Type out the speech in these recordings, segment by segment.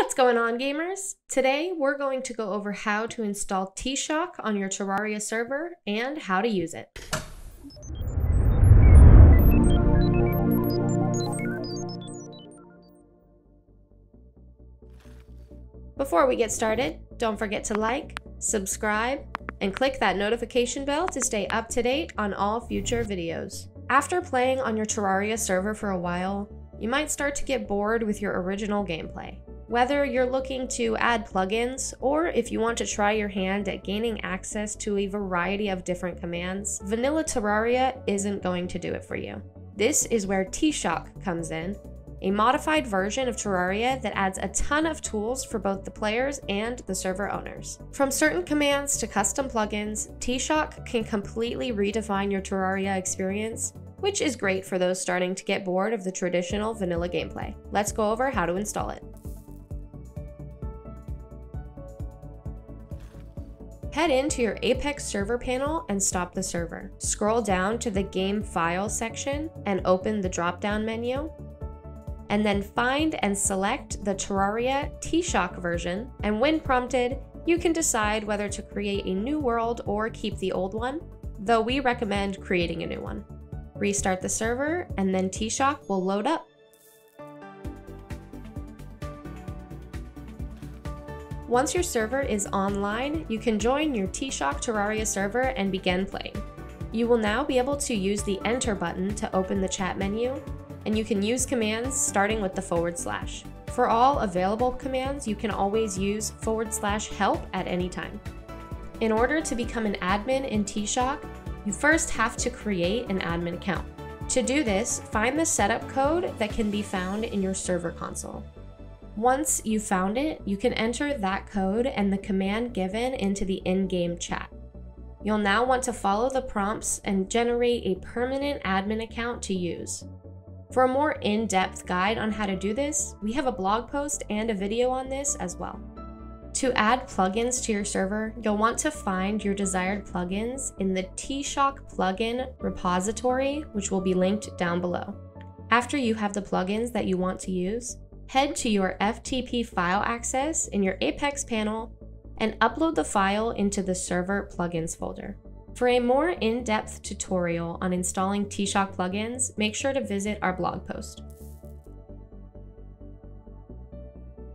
What's going on, gamers? Today, we're going to go over how to install TShock on your Terraria server and how to use it. Before we get started, don't forget to like, subscribe, and click that notification bell to stay up to date on all future videos. After playing on your Terraria server for a while, you might start to get bored with your original gameplay. Whether you're looking to add plugins, or if you want to try your hand at gaining access to a variety of different commands, Vanilla Terraria isn't going to do it for you. This is where TShock comes in, a modified version of Terraria that adds a ton of tools for both the players and the server owners. From certain commands to custom plugins, TShock can completely redefine your Terraria experience, which is great for those starting to get bored of the traditional vanilla gameplay. Let's go over how to install it. Head into your Apex server panel and stop the server. Scroll down to the Game Files section and open the drop-down menu and then find and select the Terraria TShock version, and when prompted, you can decide whether to create a new world or keep the old one, though we recommend creating a new one. Restart the server, and then TShock will load up. Once your server is online, you can join your TShock Terraria server and begin playing. You will now be able to use the Enter button to open the chat menu, and you can use commands starting with the forward slash. For all available commands, you can always use forward slash help at any time. In order to become an admin in TShock, you first have to create an admin account. To do this, find the setup code that can be found in your server console. Once you found it, you can enter that code and the command given into the in-game chat. You'll now want to follow the prompts and generate a permanent admin account to use. For a more in-depth guide on how to do this, we have a blog post and a video on this as well. To add plugins to your server, you'll want to find your desired plugins in the TShock plugin repository, which will be linked down below. After you have the plugins that you want to use, head to your FTP file access in your Apex panel and upload the file into the server plugins folder. For a more in-depth tutorial on installing TShock plugins, make sure to visit our blog post.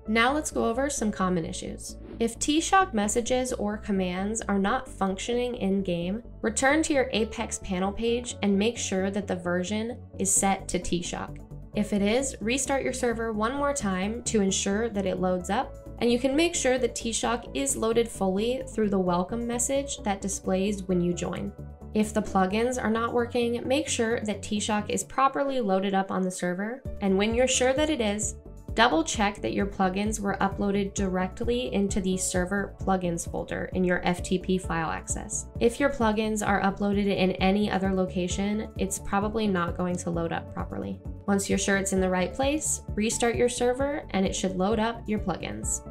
Now let's go over some common issues. If TShock messages or commands are not functioning in-game, return to your Apex panel page and make sure that the version is set to TShock. If it is, restart your server one more time to ensure that it loads up and you can make sure that TShock is loaded fully through the welcome message that displays when you join. If the plugins are not working, make sure that TShock is properly loaded up on the server, and when you're sure that it is, double check that your plugins were uploaded directly into the server plugins folder in your FTP file access. If your plugins are uploaded in any other location, it's probably not going to load up properly. Once you're sure it's in the right place, restart your server and it should load up your plugins.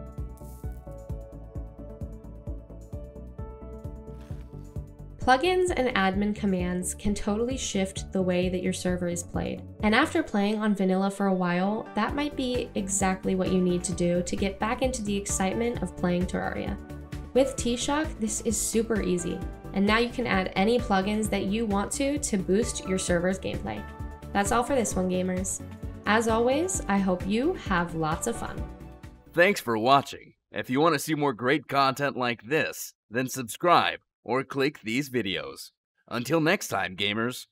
Plugins and admin commands can totally shift the way that your server is played. And after playing on vanilla for a while, that might be exactly what you need to do to get back into the excitement of playing Terraria. With TShock, this is super easy, and now you can add any plugins that you want to to boost your server's gameplay. That's all for this one, gamers. As always, I hope you have lots of fun. Thanks for watching. If you want to see more great content like this, then subscribe or click these videos. Until next time, gamers.